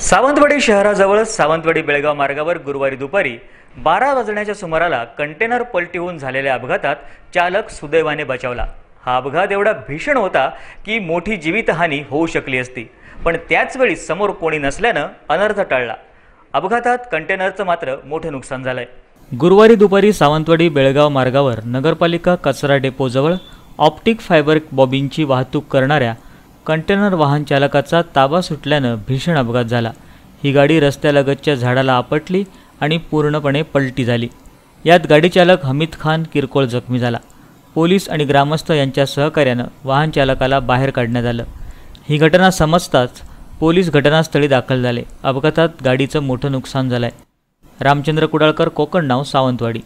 सावंतवाडी शहराजवळ सावंतवाडी बेळगाव मार्गावर गुरुवारी दुपारी बारा वाजण्याच्या सुमाराला कंटेनर पलटी होऊन झालेल्या अपघातात चालक सुदैवाने बचावला. हा अपघात एवढा भीषण होता की मोठी जीवितहानी होऊ शकली असती. पण त्याच वेळी समोर कोणी नसल्यानं अनर्थ टळला. अपघातात कंटेनरचं मात्र मोठं नुकसान झालंय. गुरुवारी दुपारी सावंतवाडी बेळगाव मार्गावर नगरपालिका कचरा डेपोजवळ ऑप्टिक फायबर बॉबींची वाहतूक करणाऱ्या कंटेनर वाहन चालकाचा ताबा सुटल्यानं भीषण अपघात झाला. ही गाडी रस्त्यालगतच्या झाडाला आपटली आणि पूर्णपणे पलटी झाली. यात गाडीचालक हमीद खान किरकोळ जखमी झाला. पोलीस आणि ग्रामस्थ यांच्या सहकार्यानं वाहन चालकाला बाहेर काढण्यात आलं. ही घटना समजताच पोलीस घटनास्थळी दाखल झाले. अपघातात गाडीचं मोठं नुकसान झालंय. रामचंद्र कुडाळकर कोकण नाव सावंतवाडी.